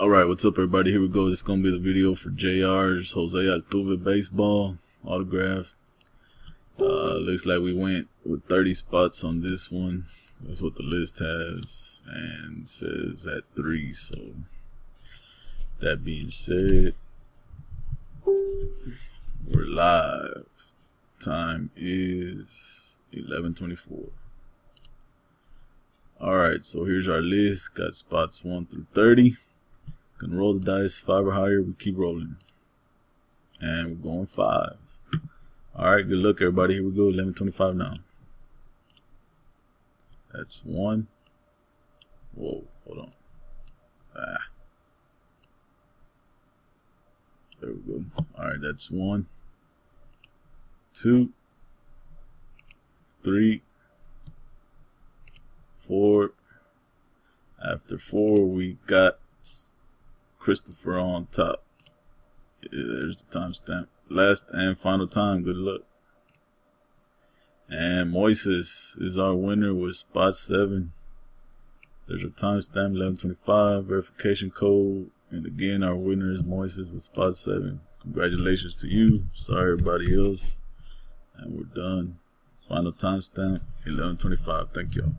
All right, what's up, everybody? Here we go. This is gonna be the video for JR's Jose Altuve baseball autograph. Uh, looks like we went with 30 spots on this one. That's what the list has, and says at three. So that being said, we're live. Time is 11:24. All right, so here's our list. Got spots one through 30. Gonna roll the dice, five or higher, we keep rolling. And we're going five. Alright, good luck everybody. Here we go, 1125 now. That's one. Whoa, hold on. Ah. There we go. Alright, that's one, two, three, four. After four, we got Christopher on top. Yeah, there's the timestamp. Last and final time. Good luck. And Moises is our winner with spot seven. There's a timestamp 1125 verification code. And again, our winner is Moises with spot seven. Congratulations to you. Sorry, everybody else. And we're done. Final timestamp 1125. Thank y'all.